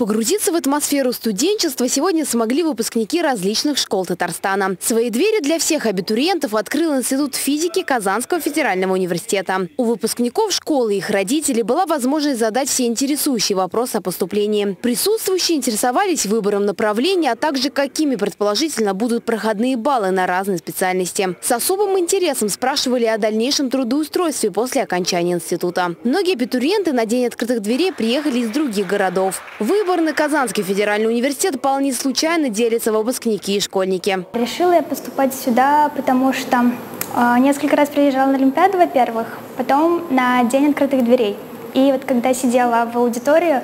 Погрузиться в атмосферу студенчества сегодня смогли выпускники различных школ Татарстана. Свои двери для всех абитуриентов открыл Институт физики Казанского федерального университета. У выпускников школы и их родителей была возможность задать все интересующие вопросы о поступлении. Присутствующие интересовались выбором направления, а также какими предположительно будут проходные баллы на разные специальности. С особым интересом спрашивали о дальнейшем трудоустройстве после окончания института. Многие абитуриенты на день открытых дверей приехали из других городов. Выбор Выбор на Казанский федеральный университет вполне случайно делятся выпускники и школьники. Решила я поступать сюда, потому что э, несколько раз приезжала на Олимпиаду, во-первых, потом на День открытых дверей. И вот когда сидела в аудитории,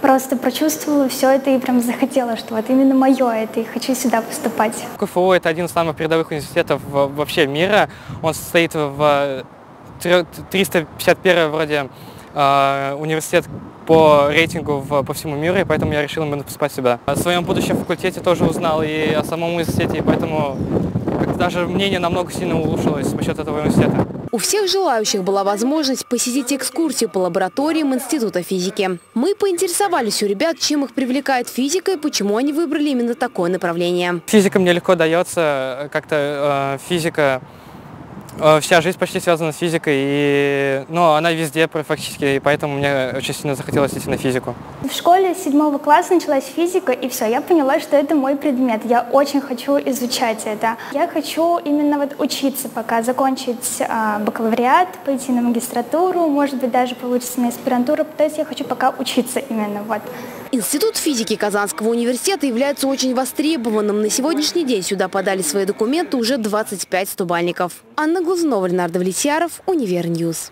просто прочувствовала все это и прям захотела, что вот именно мое это, и хочу сюда поступать. КФУ – это один из самых передовых университетов вообще мира. Он состоит в 351 вроде э, университет по рейтингу в, по всему миру, и поэтому я решил именно поступать сюда. О своем будущем факультете тоже узнал и о самом университете, и поэтому даже мнение намного сильно улучшилось за счет этого университета. У всех желающих была возможность посетить экскурсию по лабораториям Института физики. Мы поинтересовались у ребят, чем их привлекает физика и почему они выбрали именно такое направление. Физика мне легко дается, как-то э, физика вся жизнь почти связана с физикой, и, ну, она везде практически, и поэтому мне очень сильно захотелось идти на физику. В школе седьмого класса началась физика, и все, я поняла, что это мой предмет. Я очень хочу изучать это. Я хочу именно вот учиться пока, закончить э, бакалавриат, пойти на магистратуру, может быть, даже получится на аспирантуру. То есть я хочу пока учиться именно вот. Институт физики Казанского университета является очень востребованным. На сегодняшний день сюда подали свои документы уже 25 стобалльников. Анна Глазунова, Ленар Давлетьяров, Univer News.